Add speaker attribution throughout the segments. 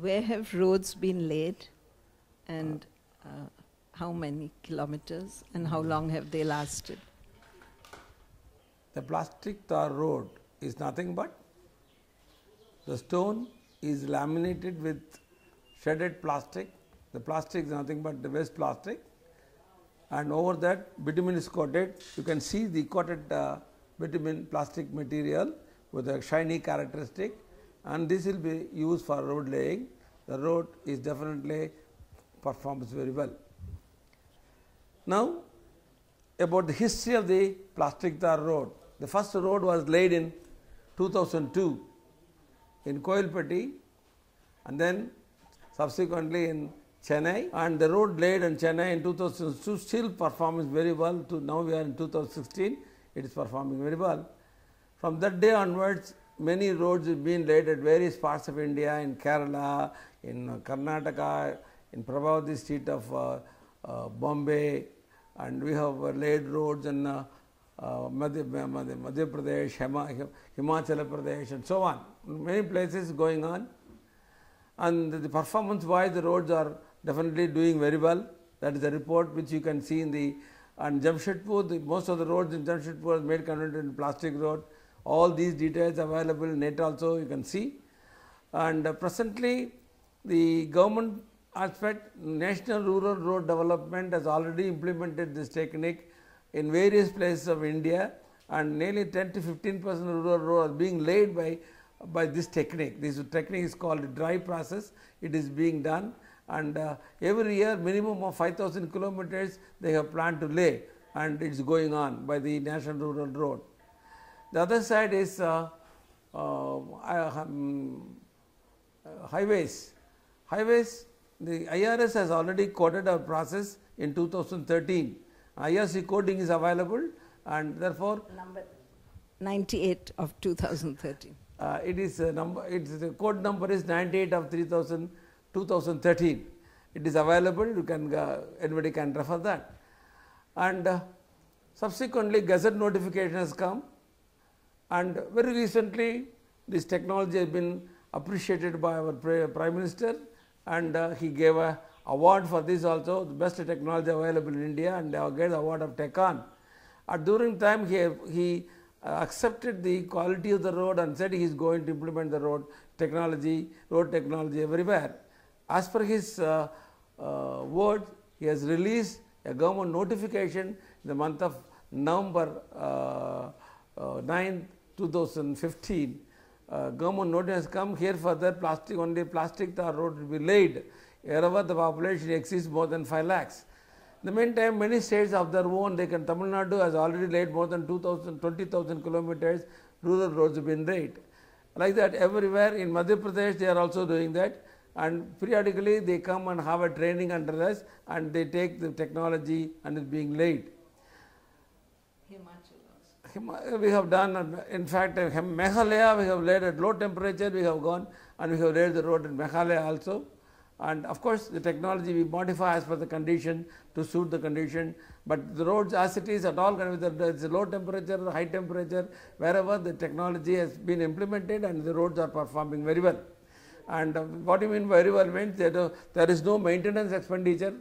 Speaker 1: Where have roads been laid and uh, how many kilometers and how long have they lasted?
Speaker 2: The plastic tar road is nothing but the stone is laminated with shredded plastic. The plastic is nothing but the waste plastic and over that bitumen is coated. You can see the coated uh, bitumen plastic material with a shiny characteristic and this will be used for road laying. The road is definitely performs very well. Now, about the history of the plastic tar road. The first road was laid in 2002 in Koilpatti and then subsequently in Chennai and the road laid in Chennai in 2002 still performs very well to now we are in 2016 it is performing very well. From that day onwards many roads have been laid at various parts of India in Kerala, in Karnataka, in Prabhavati state of uh, uh, Bombay and we have laid roads in uh, uh, Madhya, Madhya, Madhya Pradesh, Hima, Himachal Pradesh and so on. Many places going on and the performance wise the roads are definitely doing very well. That is a report which you can see in the and Jamshedpur, the, most of the roads in Jamshedpur are made converted in plastic road. All these details available net also you can see. And uh, presently the government aspect National Rural Road Development has already implemented this technique in various places of India and nearly 10 to 15 percent rural roads are being laid by, by this technique. This technique is called dry process. It is being done and uh, every year minimum of 5000 kilometers they have planned to lay and it is going on by the National Rural Road. The other side is uh, uh, um, highways. Highways, the IRS has already coded a process in 2013. IRC coding is available and therefore,
Speaker 1: Number 98 of 2013.
Speaker 2: uh, it is a number, its the code number is 98 of 3000 2013. It is available, you can, uh, anybody can refer that. And uh, subsequently Gazette notification has come and very recently this technology has been appreciated by our Prime Minister and uh, he gave a award for this also, the best technology available in India and they have get the award of TechOn. At during time he, he uh, accepted the quality of the road and said he is going to implement the road technology, road technology everywhere. As per his uh, uh, word, he has released a government notification in the month of November uh, uh, 9, 2015. Uh, government notice has come here further plastic only plastic tar road will be laid wherever the population exceeds more than 5 lakhs. In the meantime, many states of their own, they can, Tamil Nadu has already laid more than 2,000, 20,000 kilometers, rural roads have been laid. Like that, everywhere in Madhya Pradesh, they are also doing that. And periodically, they come and have a training under us and they take the technology and it's being laid. We have done, in fact, in Meghalaya, we have laid at low temperature, we have gone and we have laid the road in Meghalaya also. And of course, the technology we modify as per the condition to suit the condition. But the roads as it is at all, whether it's low temperature high temperature, wherever the technology has been implemented and the roads are performing very well. And uh, what you mean very well means that there is no maintenance expenditure.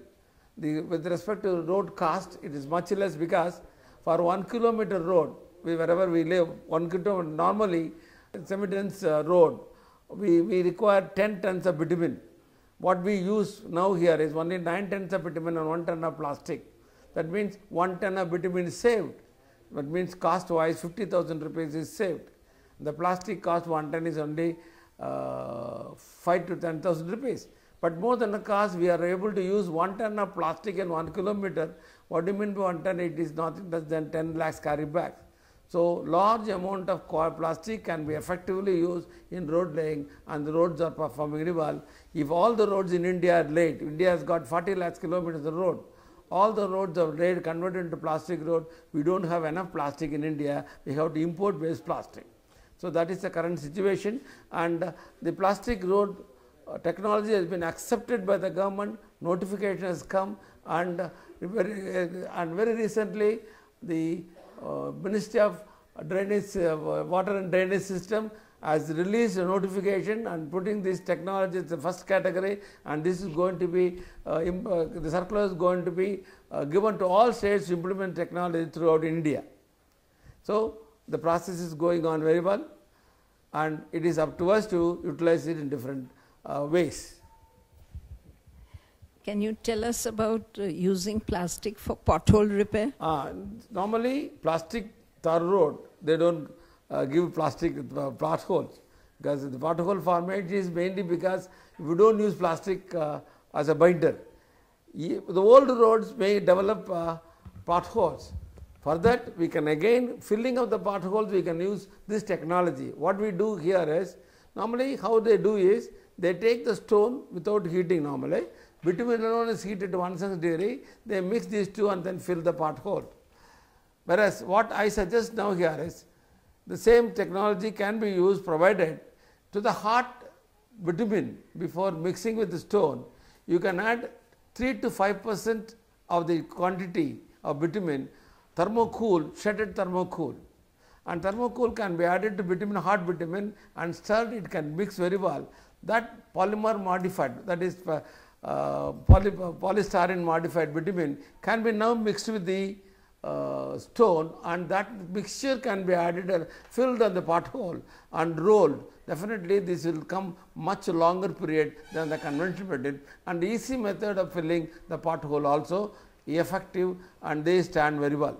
Speaker 2: The, with respect to road cost, it is much less because for one kilometer road, we, wherever we live, one kilometer, normally, cementance uh, road, we, we require 10 tons of bitumen. What we use now here is only 9 tons of bitumen and 1 ton of plastic. That means 1 ton of bitumen is saved. That means cost wise 50,000 rupees is saved. The plastic cost 1 ton is only uh, 5 to 10,000 rupees. But more than the cost, we are able to use 1 ton of plastic in 1 kilometer. What do you mean by 1 ton? It is nothing less than 10 lakhs carry bags. So, large amount of plastic can be effectively used in road laying and the roads are performing well. If all the roads in India are laid, India has got 40 lakhs kilometers of road. All the roads are laid, converted into plastic road. We don't have enough plastic in India. We have to import waste plastic. So, that is the current situation and the plastic road uh, technology has been accepted by the government, notification has come and very, uh, and very recently the Ministry of Drainage, uh, Water and Drainage System has released a notification and putting this technology as the first category and this is going to be, uh, uh, the circular is going to be uh, given to all states to implement technology throughout India. So, the process is going on very well and it is up to us to utilize it in different uh, ways.
Speaker 1: Can you tell us about uh, using plastic for pothole repair?
Speaker 2: Uh, normally, plastic tar road, they don't uh, give plastic uh, potholes because the pothole formation is mainly because we don't use plastic uh, as a binder. The old roads may develop uh, potholes. For that, we can again filling of the potholes, we can use this technology. What we do here is normally how they do is they take the stone without heating normally. Bitumen alone is heated to 160 degree. They mix these two and then fill the pot hole. Whereas what I suggest now here is the same technology can be used provided to the hot bitumen before mixing with the stone. You can add 3 to 5 percent of the quantity of bitumen thermocol, shattered thermocol. And thermocol can be added to bitumen, hot bitumen and stirred, it can mix very well. That polymer modified, that is uh, uh, poly, polystyrene modified bitumen can be now mixed with the uh, stone and that mixture can be added and filled on the pothole and rolled. Definitely this will come much longer period than the conventional method and easy method of filling the pothole also effective and they stand very well.